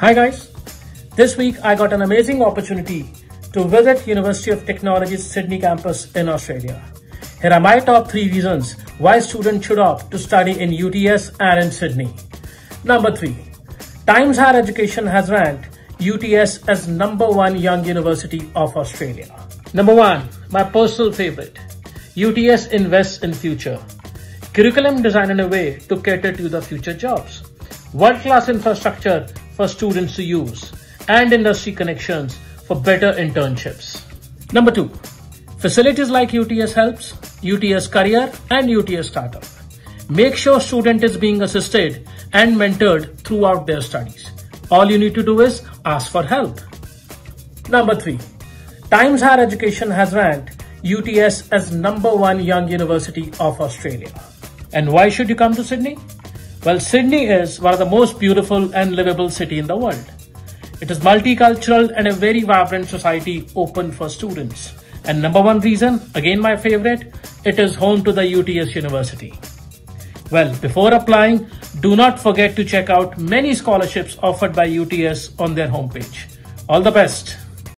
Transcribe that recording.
Hi guys, this week I got an amazing opportunity to visit University of Technology's Sydney campus in Australia. Here are my top 3 reasons why students should opt to study in UTS and in Sydney. Number 3. Times Higher Education has ranked UTS as number 1 young university of Australia. Number 1. My personal favorite. UTS invests in future. Curriculum designed in a way to cater to the future jobs. World-class infrastructure for students to use and industry connections for better internships. Number two, facilities like UTS Helps, UTS Career and UTS Startup. Make sure student is being assisted and mentored throughout their studies. All you need to do is ask for help. Number three, Times Higher Education has ranked UTS as number one young university of Australia. And why should you come to Sydney? Well, Sydney is one of the most beautiful and livable city in the world. It is multicultural and a very vibrant society open for students. And number one reason, again my favorite, it is home to the UTS University. Well, before applying, do not forget to check out many scholarships offered by UTS on their homepage. All the best.